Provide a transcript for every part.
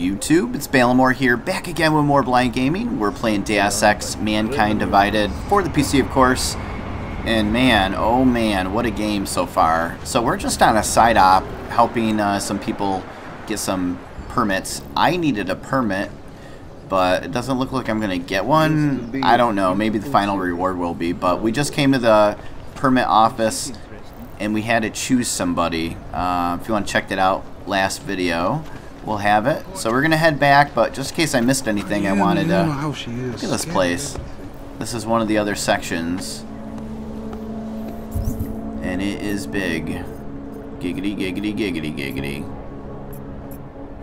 YouTube, it's Balimore here, back again with more Blind Gaming. We're playing Deus Ex Mankind Divided for the PC, of course. And man, oh man, what a game so far. So we're just on a side op, helping uh, some people get some permits. I needed a permit, but it doesn't look like I'm going to get one. I don't know, maybe the final reward will be. But we just came to the permit office, and we had to choose somebody. Uh, if you want to check that out, last video we'll have it. So we're gonna head back, but just in case I missed anything, I wanted to look at this place. This is one of the other sections, and it is big. Giggity, giggity, giggity, giggity.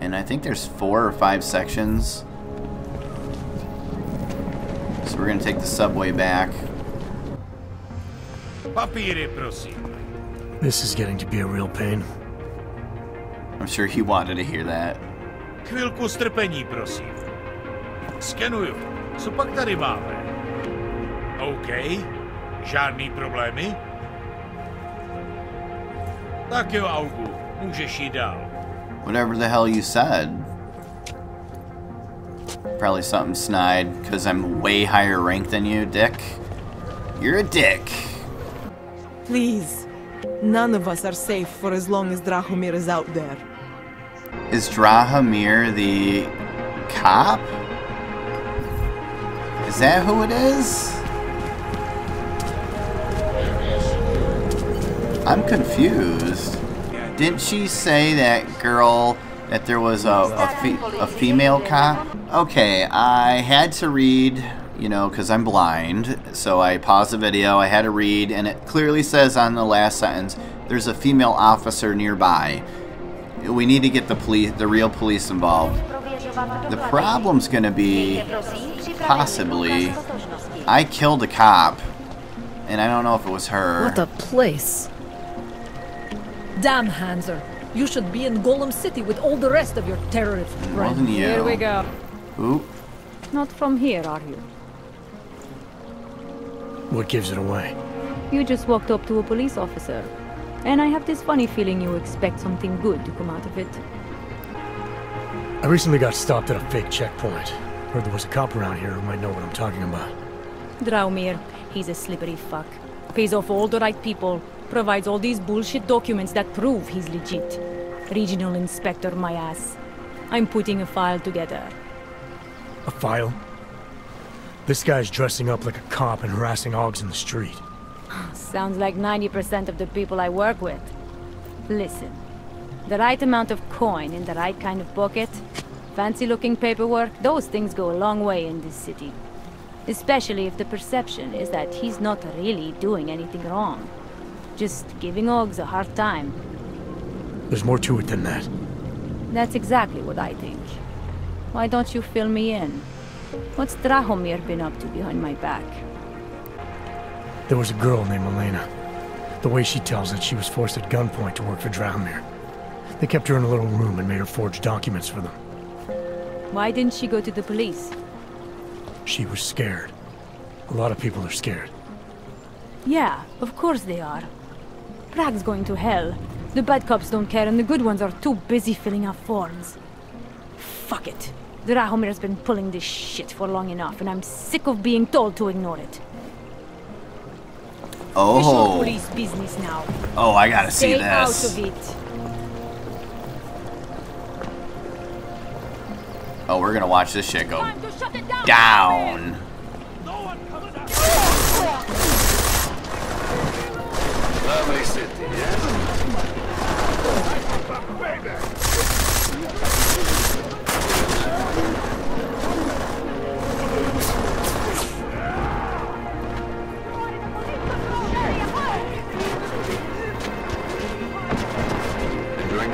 And I think there's four or five sections. So we're gonna take the subway back. This is getting to be a real pain. I'm sure he wanted to hear that. Chvilku strpení, prosím. Skenuju. Co pak tady máme? OK. Žádný problémy? Tak jo, Augu. Můžeš jít dál. Whatever the hell you said. Probably something snide, because I'm way higher ranked than you, dick. You're a dick. Please. None of us are safe for as long as Drahomir is out there. Is Drahomir the cop? Is that who it is? I'm confused. Didn't she say that girl that there was a, a, fe a female cop? Okay, I had to read you know, because I'm blind. So I paused the video, I had to read, and it clearly says on the last sentence, there's a female officer nearby. We need to get the police, the real police involved. The problem's going to be, possibly, I killed a cop, and I don't know if it was her. What a place. Damn, Hanzer. You should be in Golem City with all the rest of your terrorist friends. Wasn't you. Here we go. Oop. Not from here, are you? What gives it away? You just walked up to a police officer. And I have this funny feeling you expect something good to come out of it. I recently got stopped at a fake checkpoint. Heard there was a cop around here who might know what I'm talking about. Drahomir, he's a slippery fuck. Pays off all the right people, provides all these bullshit documents that prove he's legit. Regional inspector, my ass. I'm putting a file together. A file? This guy's dressing up like a cop and harassing Augs in the street. Sounds like 90% of the people I work with. Listen, the right amount of coin in the right kind of pocket, fancy-looking paperwork, those things go a long way in this city. Especially if the perception is that he's not really doing anything wrong. Just giving Augs a hard time. There's more to it than that. That's exactly what I think. Why don't you fill me in? What's Drahomir been up to behind my back? There was a girl named Elena. The way she tells it, she was forced at gunpoint to work for Drahomir. They kept her in a little room and made her forge documents for them. Why didn't she go to the police? She was scared. A lot of people are scared. Yeah, of course they are. Prague's going to hell. The bad cops don't care and the good ones are too busy filling out forms. Fuck it. Drahomir's been pulling this shit for long enough, and I'm sick of being told to ignore it. Oh. Official police business now. Oh, I gotta see Stay this. out of it. Oh, we're gonna watch this shit go Time to shut it down. down. Lovely city, yes?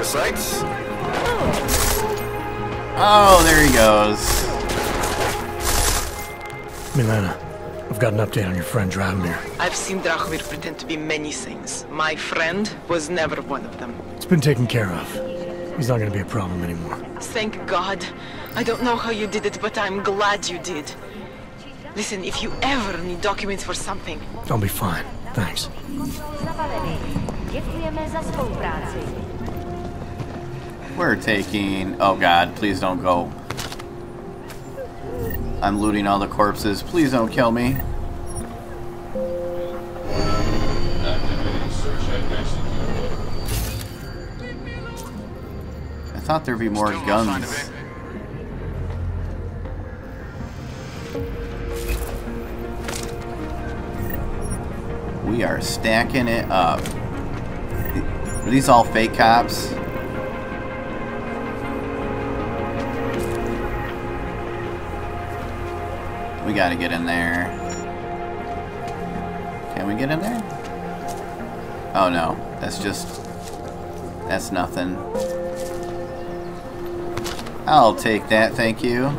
The sights? Oh. oh, there he goes. Milena, I've got an update on your friend Drahomir. I've seen Drahomir pretend to be many things. My friend was never one of them. It's been taken care of. He's not gonna be a problem anymore. Thank God. I don't know how you did it, but I'm glad you did. Listen, if you ever need documents for something, I'll be fine. Thanks. We're taking... Oh god, please don't go. I'm looting all the corpses. Please don't kill me. I thought there'd be more Still no sign of guns. We are stacking it up. Are these all fake cops? We gotta get in there. Can we get in there? Oh no, that's just... That's nothing. I'll take that, thank you.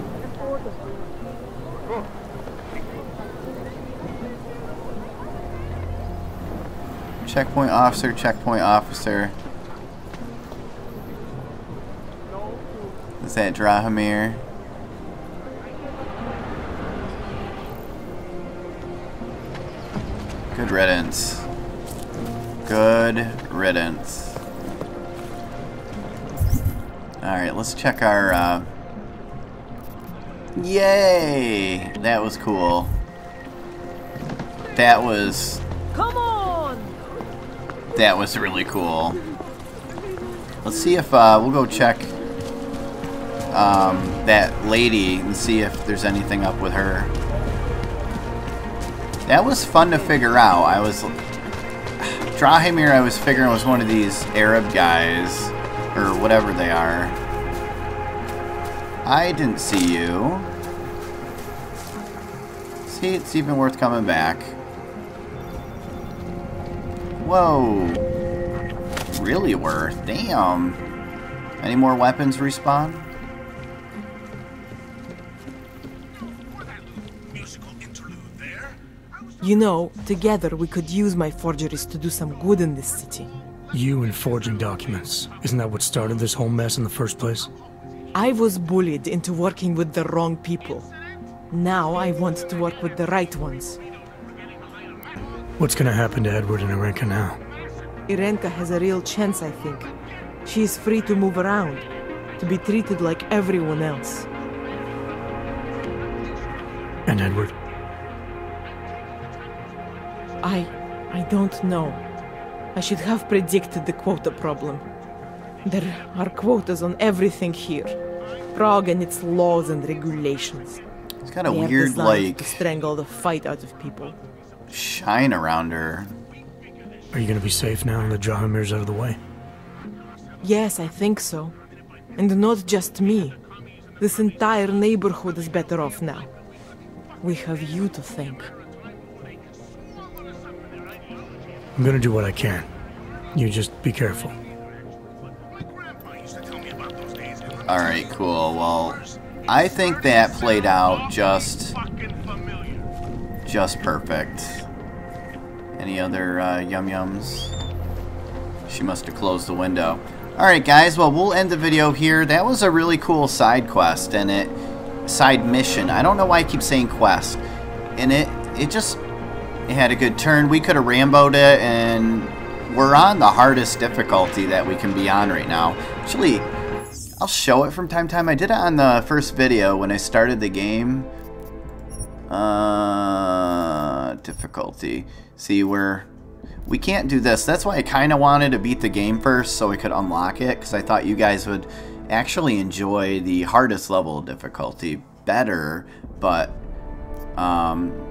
Checkpoint officer, checkpoint officer. Is that Drahomir? Good riddance. Good riddance. Alright, let's check our, uh... Yay! That was cool. That was Come on! that was really cool. Let's see if uh, we'll go check um, that lady and see if there's anything up with her. That was fun to figure out. I was Drahomir. I was figuring was one of these Arab guys or whatever they are. I didn't see you. See, it's even worth coming back. Whoa. Really worth. Damn. Any more weapons respawn? You know, together we could use my forgeries to do some good in this city. You and forging documents. Isn't that what started this whole mess in the first place? I was bullied into working with the wrong people. Now I want to work with the right ones. What's gonna happen to Edward and Irenka now? Irenka has a real chance, I think. She is free to move around, to be treated like everyone else. And Edward? I. I don't know. I should have predicted the quota problem. There are quotas on everything here. Prague and its laws and regulations. It's kind of a weird, designed like, to strangle the fight out of people. shine around her. Are you gonna be safe now that Drahomir's out of the way? Yes, I think so. And not just me. This entire neighborhood is better off now. We have you to thank. I'm gonna do what I can. You just be careful. Alright, cool. Well, I think that played out just just perfect. Any other uh, yum yums? She must have closed the window. Alright guys, well we'll end the video here. That was a really cool side quest and it side mission. I don't know why I keep saying quest. And it it just it had a good turn. We could have Ramboed it and we're on the hardest difficulty that we can be on right now. Actually, I'll show it from time to time. I did it on the first video when I started the game. Uh, difficulty. See, where we can't do this. That's why I kind of wanted to beat the game first so I could unlock it because I thought you guys would actually enjoy the hardest level difficulty better. But um,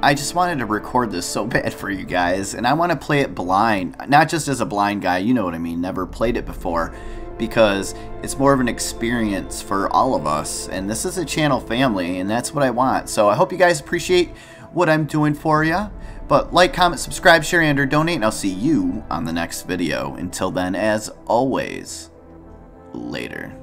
I just wanted to record this so bad for you guys, and I want to play it blind. Not just as a blind guy, you know what I mean, never played it before, because it's more of an experience for all of us, and this is a channel family, and that's what I want. So I hope you guys appreciate what I'm doing for you. But like, comment, subscribe, share, and or donate, and I'll see you on the next video. Until then, as always, later.